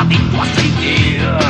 estás a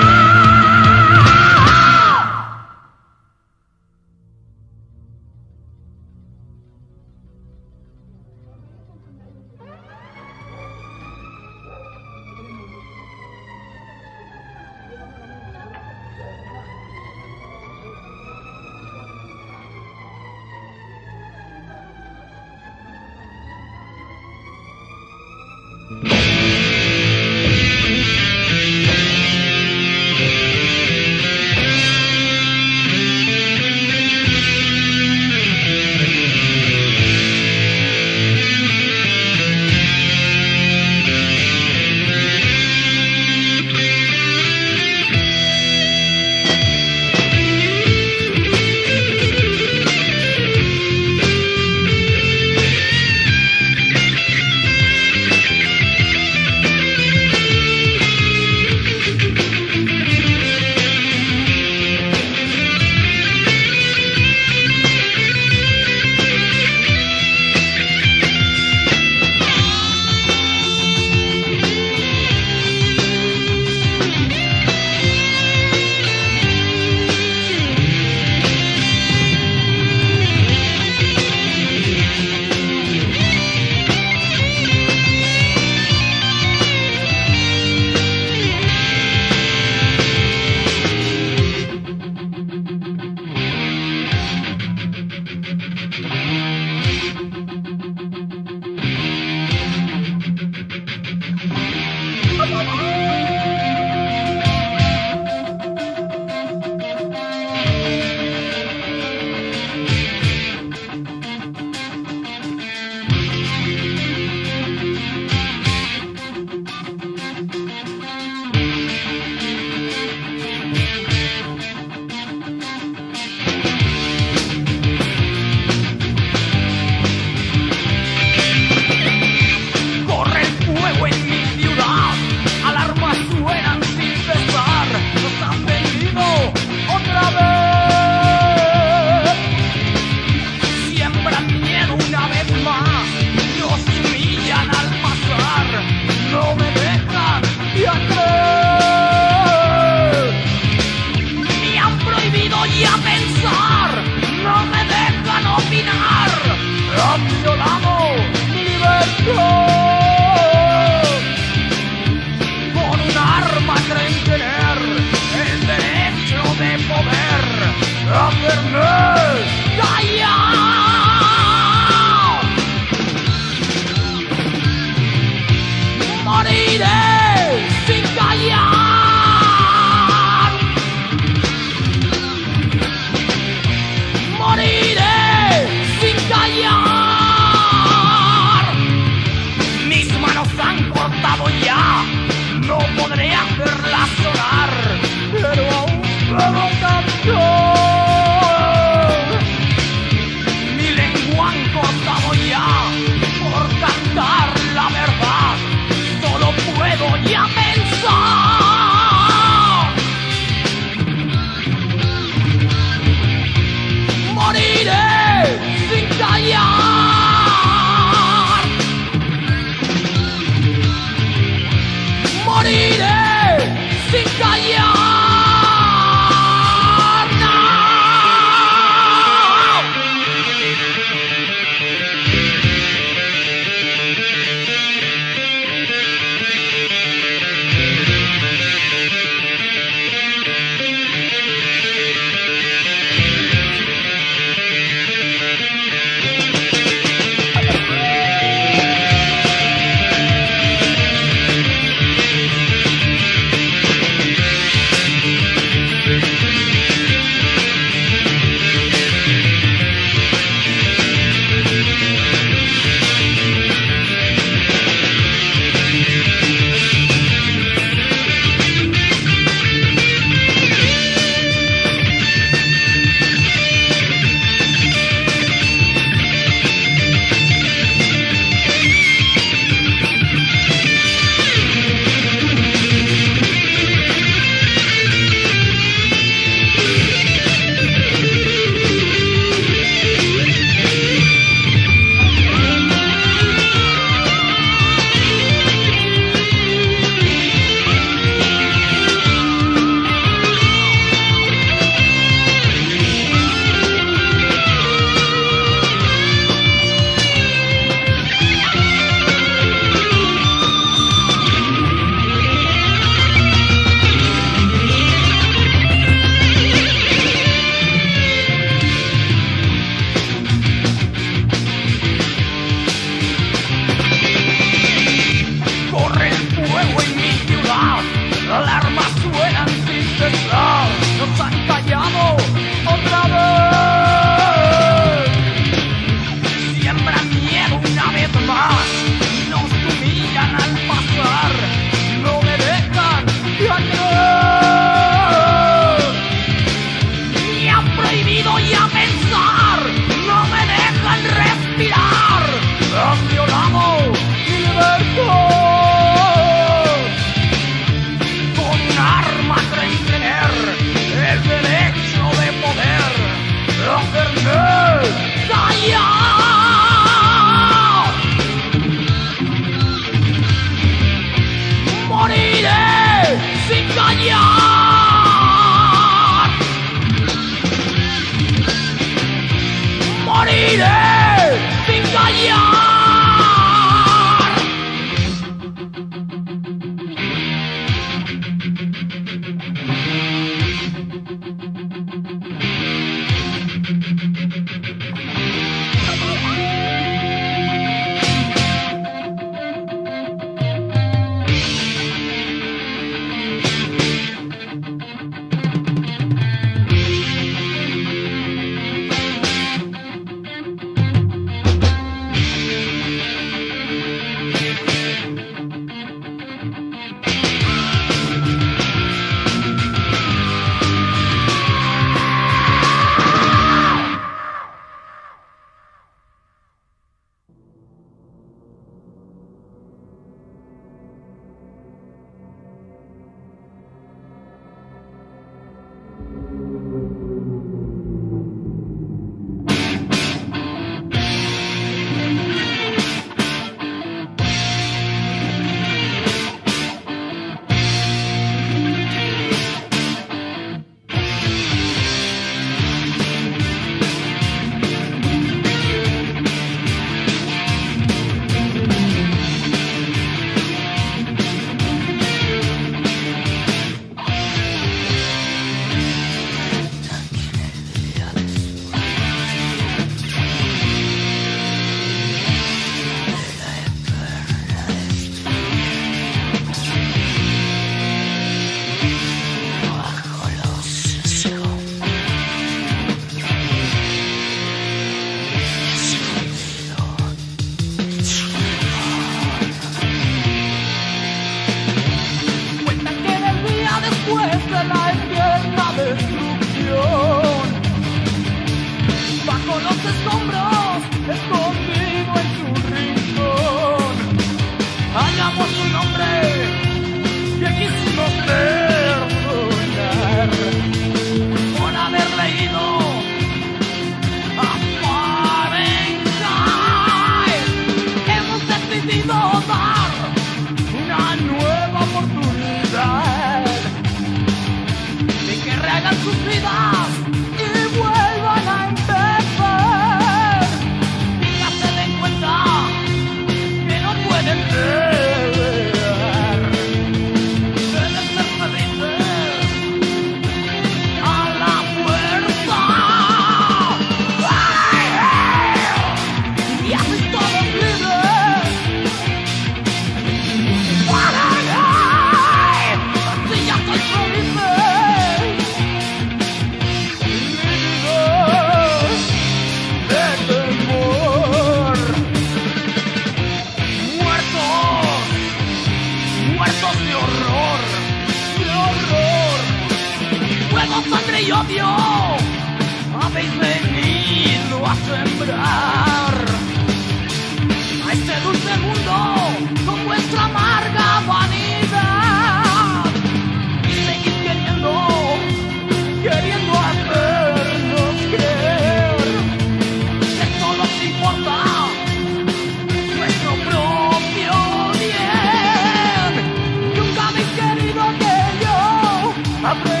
I'm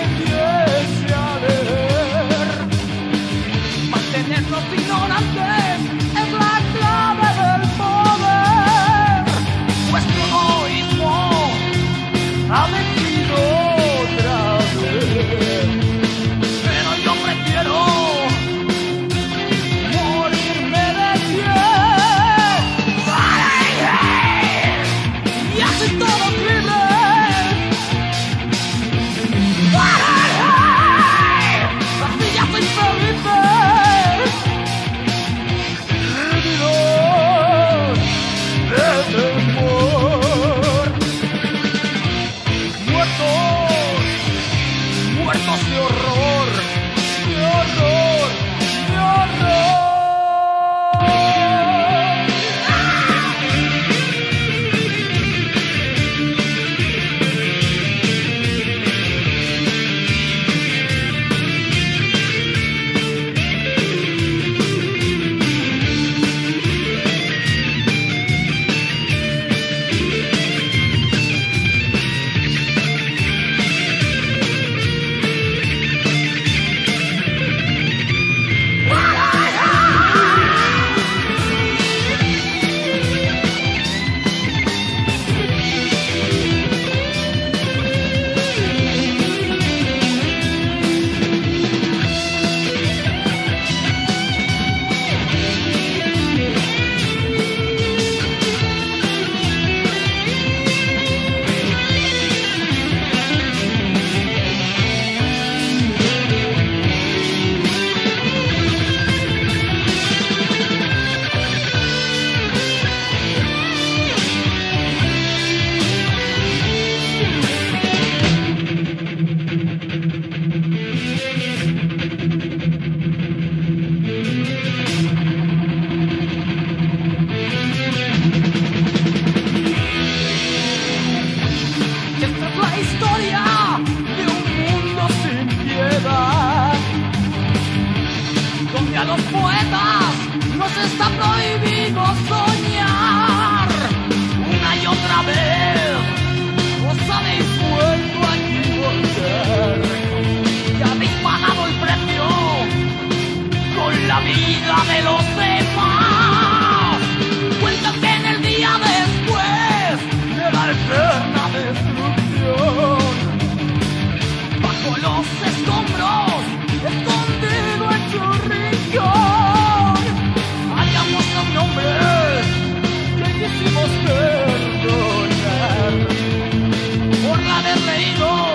del reino.